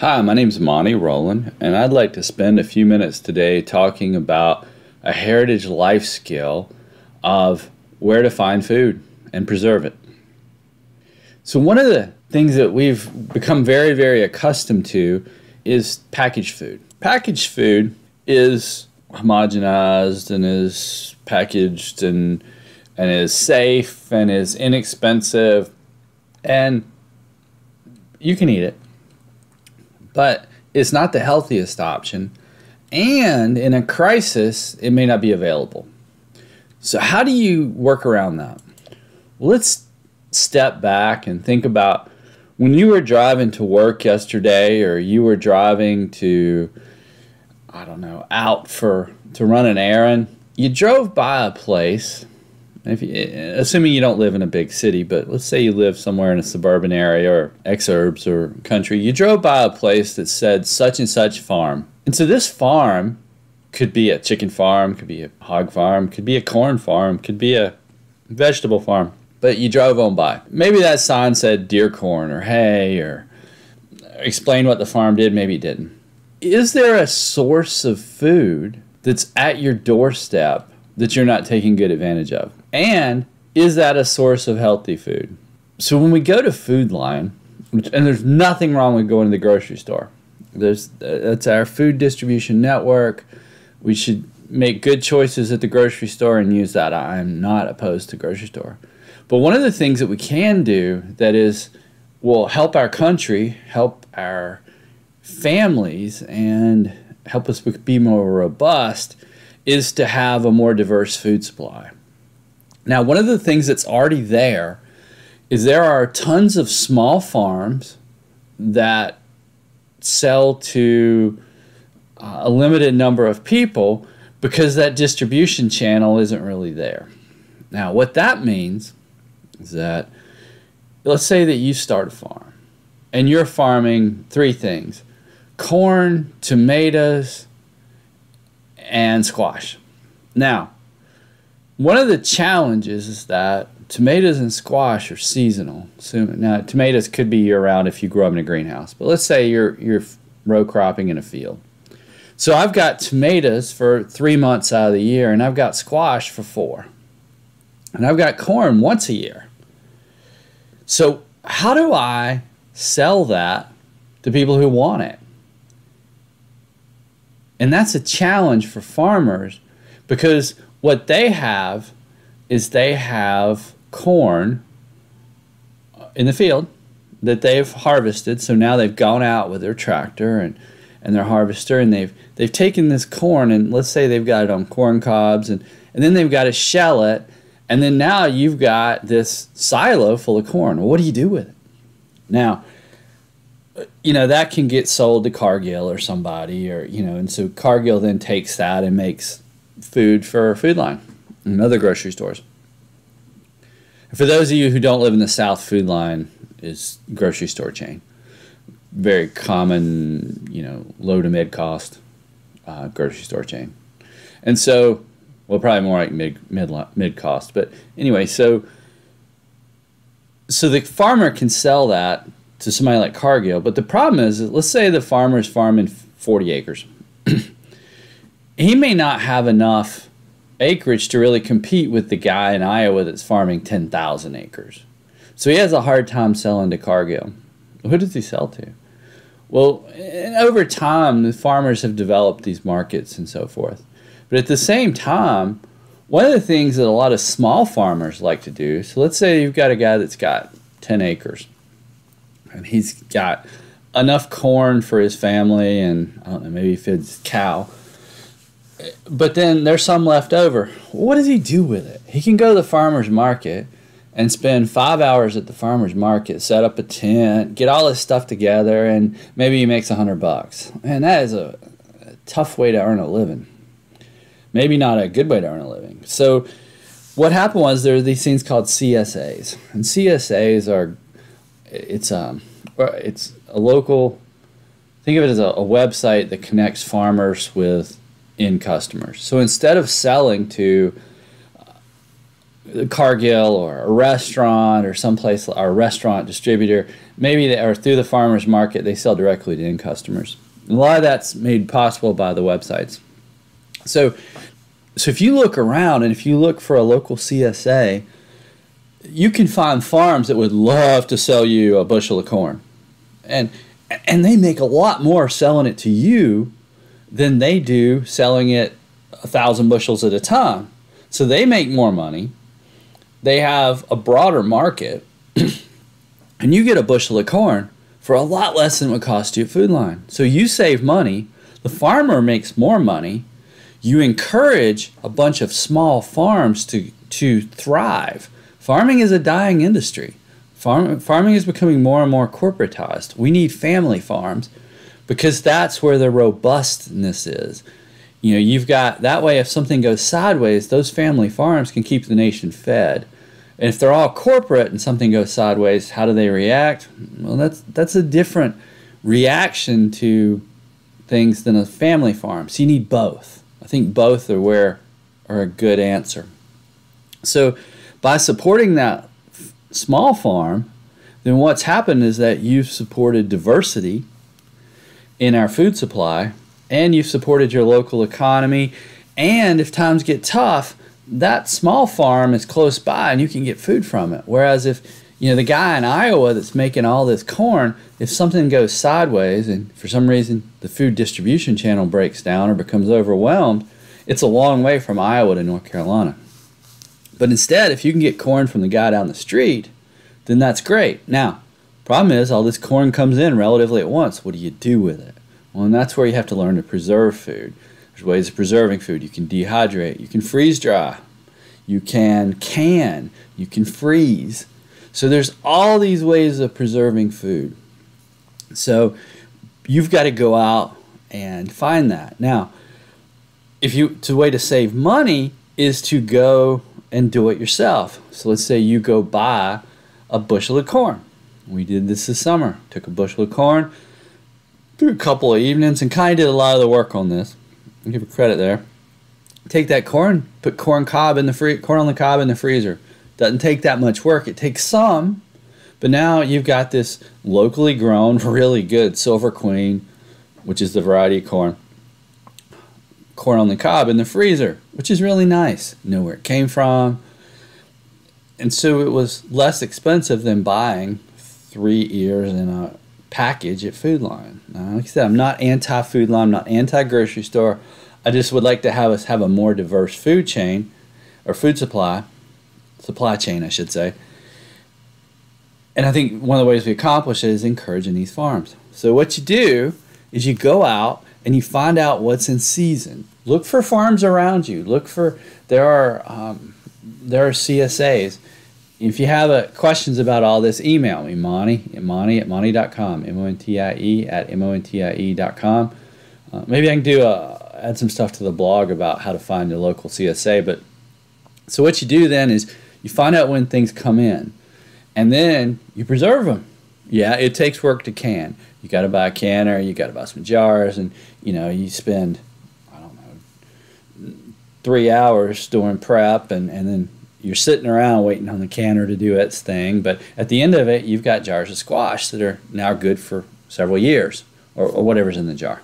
Hi, my name is Montie Roland, and I'd like to spend a few minutes today talking about a heritage life skill of where to find food and preserve it. So, one of the things that we've become very, very accustomed to is packaged food. Packaged food is homogenized and is packaged and and is safe and is inexpensive and you can eat it but it's not the healthiest option and in a crisis it may not be available so how do you work around that well, let's step back and think about when you were driving to work yesterday or you were driving to I don't know, out for to run an errand, you drove by a place. If you, assuming you don't live in a big city, but let's say you live somewhere in a suburban area or exurbs or country, you drove by a place that said such and such farm. And so this farm could be a chicken farm, could be a hog farm, could be a corn farm, could be a vegetable farm. But you drove on by. Maybe that sign said deer corn or hay or explained what the farm did, maybe it didn't is there a source of food that's at your doorstep that you're not taking good advantage of? And is that a source of healthy food? So when we go to Food Lion, and there's nothing wrong with going to the grocery store. There's uh, that's our food distribution network. We should make good choices at the grocery store and use that. I'm not opposed to grocery store. But one of the things that we can do that is will help our country, help our families and help us be more robust is to have a more diverse food supply. Now, one of the things that's already there is there are tons of small farms that sell to uh, a limited number of people because that distribution channel isn't really there. Now, what that means is that let's say that you start a farm and you're farming three things corn, tomatoes, and squash. Now, one of the challenges is that tomatoes and squash are seasonal. So now tomatoes could be year round if you grow them in a greenhouse, but let's say you're you're row cropping in a field. So I've got tomatoes for three months out of the year, and I've got squash for four, and I've got corn once a year. So how do I sell that to people who want it? And that's a challenge for farmers because what they have is they have corn in the field that they've harvested. So now they've gone out with their tractor and, and their harvester and they've they've taken this corn and let's say they've got it on corn cobs and, and then they've got to shell it and then now you've got this silo full of corn. Well, what do you do with it? Now, you know that can get sold to Cargill or somebody, or you know, and so Cargill then takes that and makes food for Food Lion and other grocery stores. For those of you who don't live in the South, Food Lion is grocery store chain, very common, you know, low to mid cost uh, grocery store chain, and so well, probably more like mid mid mid cost, but anyway, so so the farmer can sell that to somebody like Cargill. But the problem is, let's say the farmer is farming 40 acres. he may not have enough acreage to really compete with the guy in Iowa that's farming 10,000 acres. So he has a hard time selling to Cargill. Who does he sell to? Well, over time, the farmers have developed these markets and so forth. But at the same time, one of the things that a lot of small farmers like to do so let's say you've got a guy that's got 10 acres and he's got enough corn for his family, and I don't know, maybe he feeds cow. But then there's some left over. What does he do with it? He can go to the farmer's market and spend five hours at the farmer's market, set up a tent, get all his stuff together, and maybe he makes a hundred bucks. And that is a, a tough way to earn a living. Maybe not a good way to earn a living. So what happened was there are these things called CSAs, and CSAs are it's um it's a local think of it as a, a website that connects farmers with end customers. So instead of selling to Cargill or a restaurant or someplace or a restaurant distributor, maybe they, or through the farmers market, they sell directly to end customers. A lot of that's made possible by the websites. So, so if you look around and if you look for a local CSA, you can find farms that would love to sell you a bushel of corn, and and they make a lot more selling it to you than they do selling it a thousand bushels at a time. So they make more money. They have a broader market, and you get a bushel of corn for a lot less than it would cost you at Food Lion. So you save money. The farmer makes more money. You encourage a bunch of small farms to to thrive. Farming is a dying industry. Farm, farming is becoming more and more corporatized. We need family farms because that's where the robustness is. You know, you've got that way if something goes sideways, those family farms can keep the nation fed. And if they're all corporate and something goes sideways, how do they react? Well, that's that's a different reaction to things than a family farm. So you need both. I think both are where are a good answer. So by supporting that small farm, then what's happened is that you've supported diversity in our food supply and you've supported your local economy. And if times get tough, that small farm is close by and you can get food from it. Whereas if you know the guy in Iowa that's making all this corn, if something goes sideways and for some reason the food distribution channel breaks down or becomes overwhelmed, it's a long way from Iowa to North Carolina. But instead, if you can get corn from the guy down the street, then that's great. Now, problem is all this corn comes in relatively at once. What do you do with it? Well, and that's where you have to learn to preserve food. There's ways of preserving food. You can dehydrate, you can freeze dry, you can can, you can freeze. So there's all these ways of preserving food. So you've got to go out and find that. Now, if you the way to save money is to go and do it yourself. So let's say you go buy a bushel of corn. We did this this summer. Took a bushel of corn, through a couple of evenings, and kind of did a lot of the work on this. I'll give you credit there. Take that corn, put corn cob in the free corn on the cob in the freezer. Doesn't take that much work. It takes some, but now you've got this locally grown, really good Silver Queen, which is the variety of corn corn on the cob in the freezer, which is really nice. Know where it came from. And so it was less expensive than buying three ears in a package at Food Lion. Now, like I said, I'm not anti Food Lion, I'm not anti grocery store. I just would like to have us have a more diverse food chain or food supply, supply chain, I should say. And I think one of the ways we accomplish it is encouraging these farms. So what you do is you go out and you find out what's in season. Look for farms around you. Look for there are um, there are CSAs. If you have uh, questions about all this, email me, Montie, at Montie at Montie.com, M-O-N-T-I-E at M-O-N-T-I-E.com. Uh, maybe I can do a, uh, add some stuff to the blog about how to find your local CSA. But so what you do then is you find out when things come in, and then you preserve them. Yeah, it takes work to can you got to buy a canner, you got to buy some jars, and you know you spend I don't know three hours doing prep, and and then you're sitting around waiting on the canner to do its thing. But at the end of it, you've got jars of squash that are now good for several years, or, or whatever's in the jar.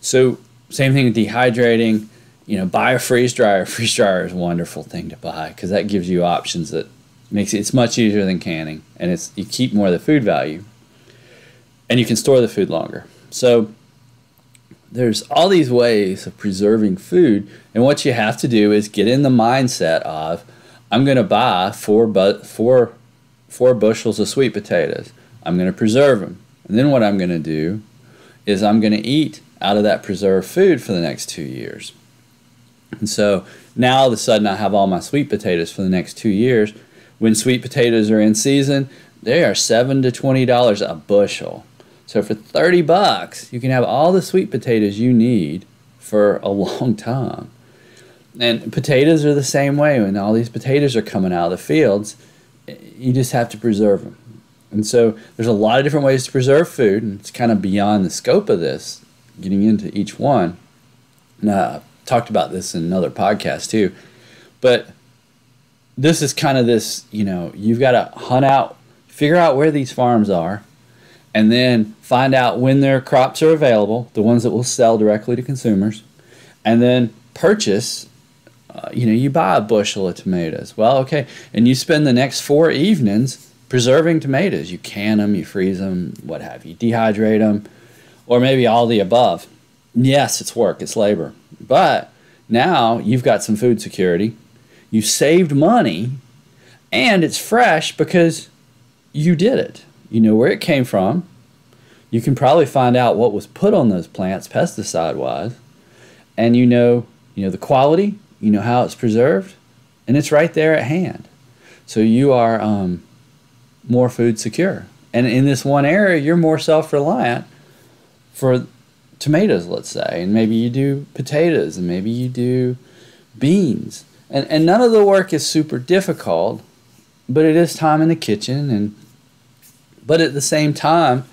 So same thing with dehydrating. You know, buy a freeze dryer. Freeze dryer is a wonderful thing to buy because that gives you options that makes it, it's much easier than canning, and it's you keep more of the food value and you can store the food longer. So there's all these ways of preserving food, and what you have to do is get in the mindset of I'm going to buy four but four four bushels of sweet potatoes. I'm going to preserve them, and then what I'm going to do is I'm going to eat out of that preserved food for the next two years. And so now all of a sudden I have all my sweet potatoes for the next two years. When sweet potatoes are in season, they are seven to twenty dollars a bushel. So for 30 bucks, you can have all the sweet potatoes you need for a long time. And potatoes are the same way. When all these potatoes are coming out of the fields, you just have to preserve them. And so there's a lot of different ways to preserve food, and it's kind of beyond the scope of this, getting into each one. Now, uh, I've talked about this in another podcast too. But this is kind of this, you know, you've got to hunt out, figure out where these farms are, and then find out when their crops are available, the ones that will sell directly to consumers, and then purchase. Uh, you know, you buy a bushel of tomatoes. Well, okay, and you spend the next four evenings preserving tomatoes. You can them, you freeze them, what have you, dehydrate them, or maybe all the above. Yes, it's work, it's labor, but now you've got some food security you saved money, and it's fresh because you did it. You know where it came from. You can probably find out what was put on those plants pesticide wise, and you know, you know the quality, you know how it's preserved, and it's right there at hand. So you are um, more food secure. And in this one area, you're more self reliant for tomatoes, let's say, and maybe you do potatoes, and maybe you do beans and and none of the work is super difficult, but it is time in the kitchen and but at the same time,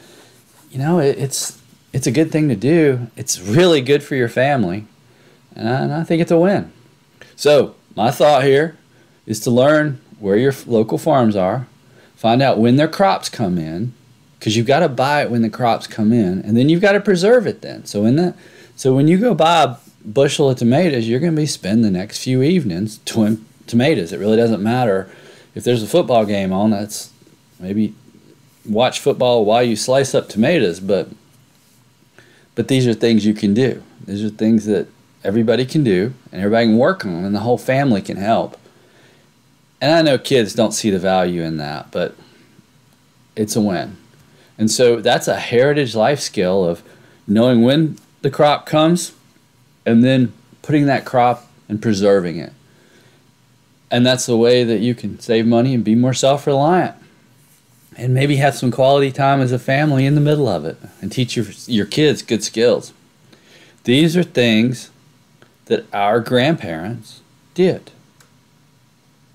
you know, it, it's it's a good thing to do. It's really good for your family, and I, and I think it's a win. So my thought here is to learn where your local farms are, find out when their crops come in, because you've got to buy it when the crops come in, and then you've got to preserve it then. So in that, so when you go buy a bushel of tomatoes, you're going to be spending the next few evenings twin tomatoes. It really doesn't matter if there's a football game on. That's maybe watch football while you slice up tomatoes, but but these are things you can do. These are things that everybody can do and everybody can work on, and the whole family can help. And I know kids don't see the value in that, but it's a win. And so that's a heritage life skill of knowing when the crop comes and then putting that crop and preserving it. And that's the way that you can save money and be more self reliant. And maybe have some quality time as a family in the middle of it and teach your, your kids good skills. These are things that our grandparents did.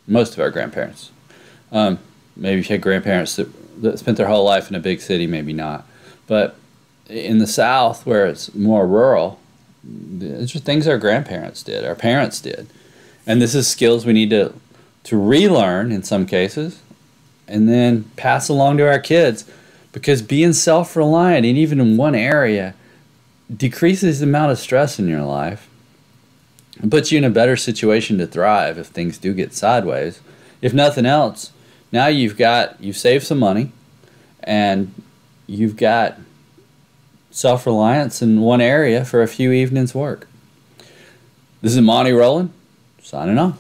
Most of our grandparents. Um, maybe if you had grandparents that, that spent their whole life in a big city, maybe not. But in the South, where it's more rural, these are things our grandparents did, our parents did. And this is skills we need to, to relearn in some cases and then pass along to our kids because being self reliant and even in one area decreases the amount of stress in your life and puts you in a better situation to thrive if things do get sideways. If nothing else, now you've got you've saved some money and you've got self reliance in one area for a few evenings' work. This is Montie Roland, signing off.